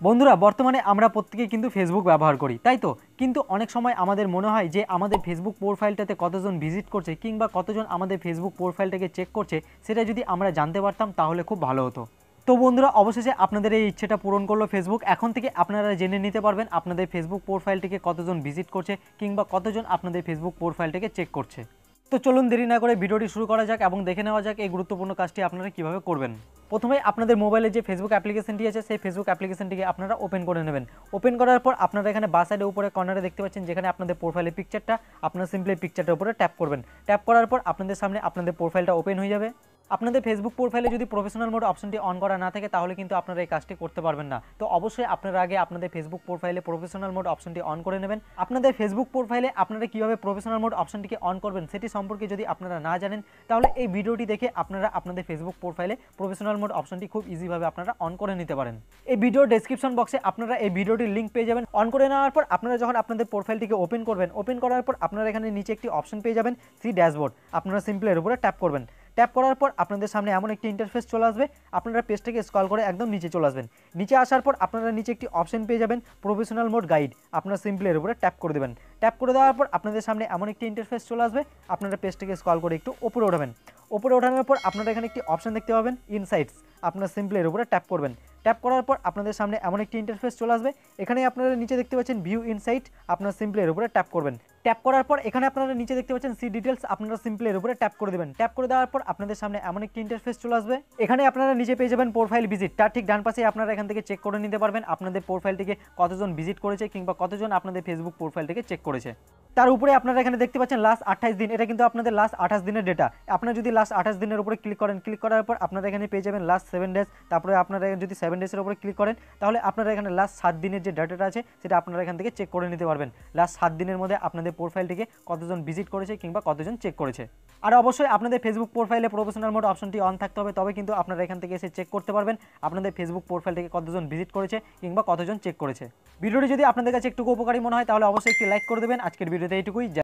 বন্ধুরা, বর্তমানে আমরা প্রত্যেকে কিন্তু ফেসবুক ব্যবহার করি, তাই তো? কিন্তু অনেক সময় আমাদের মনে হয় যে আমাদের ফেসবুক প্রোফাইলটাতে কতজন ভিজিট করছে কিংবা কতজন আমাদের ফেসবুক প্রোফাইলটাকে চেক করছে, সেটা যদি আমরা জানতে পারতাম তাহলে খুব ভালো হতো। তো বন্ধুরা, অবশেষে আপনাদের এই ইচ্ছেটা পূরণ করল ফেসবুক এখন থেকে আপনারা জেনে নিতে পারবেন আপনাদের ফেসবুক প্রোফাইলটিকে কতজন ভিজিট করছে কিংবা কতজন আপনাদের ফেসবুক প্রোফাইলটাকে চেক করছে। তো চলুন দেরি না করে ভিডিওটি শুরু করা যাক এবং দেখে নেওয়া যাক এই গুরুত্বপূর্ণ কাজটি আপনারা কীভাবে করবেন। প্রথমে আপনাদের মোবাইলে যে ফেসবুক অ্যাপ্লিকেশনটি আছে, সেই ফেসবুক অ্যাপ্লিকেশনটিকে আপনারা ওপেন করে নেবেন। ওপেন করার পর আপনারা এখানে বা সাইডে উপরে কর্নারে দেখতে পাচ্ছেন, যেখানে আপনাদের প্রোফাইলের পিকচারটা আপনারা সিম্পলি পিকচারটার উপরে ট্যাপ করবেন। ট্যাপ করার পর আপনাদের সামনে আপনাদের প্রোফাইলটা ওপেন হয়ে যাবে। আপনাদের ফেসবুক প্রোফাইলে যদি প্রফেশনাল মোড অপশনটি অন করা না থাকে, তাহলে কিন্তু আপনারা এই কাজটি করতে পারবেন না। তো অবশ্যই আপনারা আগে আপনাদের ফেসবুক প্রোফাইলে প্রফেশনাল মোড অপশনটি অন করে নেবেন। আপনাদের ফেসবুক প্রোফাইলে আপনারা কীভাবে প্রফেশনাল মোড অপশনটিকে অন করবেন, সেটি সম্পর্কে যদি আপনারা না জানেন, তাহলে এই ভিডিওটি দেখে আপনারা আপনাদের ফেসবুক প্রোফাইলে প্রফেশনাল মোড অপশনটি খুব ইজিভাবে আপনারা অন করে নিতে পারেন। এই ভিডিওর ডেসক্রিপশন বক্সে আপনারা এই ভিডিওটির লিঙ্ক পেয়ে যাবেন। অন করে নেওয়ার পর আপনারা যখন আপনাদের প্রোফাইলটিকে ওপেন করবেন ওপেন করার পর আপনারা এখানে নিচে একটি অপশন পেয়ে যাবেন সি ড্যাশবোর্ড আপনারা সিম্পলের উপরে ট্যাপ করবেন। ট্যাপ করার পর আপনাদের সামনে এমন একটি ইন্টারফেস চলে আসবে। আপনারা পেজটাকে স্ক্রল করে একদম নিচে চলে আসবেন। নিচে আসার পর আপনারা নিচে একটি অপশন পেয়ে যাবেন প্রফেশনাল মোড গাইড আপনারা সিম্পল এর উপরে ট্যাপ করে দেবেন। ট্যাপ করে দেওয়ার পর আপনাদের সামনে এমন একটি ইন্টারফেস চলে আসবে। আপনারা পেজটাকে স্ক্রল করে একটু উপরে ওঠাবেন। উপরে ওঠানোর পর আপনারা এখানে একটি অপশন দেখতে পাবেন ইনসাইটস আপনারা সিম্পল এর উপরে ট্যাপ করবেন। ট্যাপ করার পর আপনাদের সামনে এমন একটি ইন্টারফেস চলে আসবে। এখানে আপনারা নিচে দেখতে পাচ্ছেন ভিউ ইনসাইট আপনারা সিম্পল এর উপরে ট্যাপ করবেন। ট্যাপ করার পর এখানে আপনারা নিচে দেখতে পাচ্ছেন সি ডিটেলস আপনারা সিম্পল এর উপরে ট্যাপ করে দেবেন। ট্যাপ করে দেওয়ার পর আপনাদের সামনে এমন একটি ইন্টারফেস চলে আসবে। এখানে আপনারা নিচে পেয়ে যাবেন প্রোফাইল ভিজিট তার ঠিক ডান পাশে আপনারা এখান থেকে চেক করে নিতে পারবেন আপনাদের প্রোফাইলটিকে কতজন ভিজিট করেছে কিংবা কতজন আপনাদের ফেসবুক প্রোফাইলটিকে চেক করেছে। তার উপরে আপনারা এখানে দেখতে পাচ্ছেন লাস্ট আঠাশ দিন। এটা কিন্তু আপনাদের লাস্ট আঠাশ দিনের ডেটা আপনারা যদি লাস্ট আঠাশ দিনের উপরে ক্লিক করেন ক্লিক করার পর আপনারা এখানে পেয়ে যাবেন লাস্ট সেভেন ডেজ তারপরে আপনারা যদি সেভেন ডেজের উপরে ক্লিক করেন, তাহলে আপনারা এখানে লাস্ট সাত দিনের যে ডাটাটা আছে, সেটা আপনারা এখান থেকে চেক করে নিতে পারবেন। লাস্ট সাত দিনের মধ্যে আপনাদের প্রোফাইলটিকে কতজন ভিজিট করেছে কিংবা কতজন চেক করেছে। আর অবশ্যই আপনাদের ফেসবুক প্রোফাইলে প্রফেশনাল মোড অপশনটি অন থাকতে হবে, তবে কিন্তু আপনারা এখান থেকে এসে চেক করতে পারবেন আপনাদের ফেসবুক প্রোফাইলটিকে কতজন ভিজিট করেছে কিংবা কতজন চেক করেছে। ভিডিওটি যদি আপনাদের কাছে একটু উপকারী মনে হয়, তাহলে অবশ্যই একটি লাইক করে দেবেন। আজকের ভিডিওতে এইটুকুই।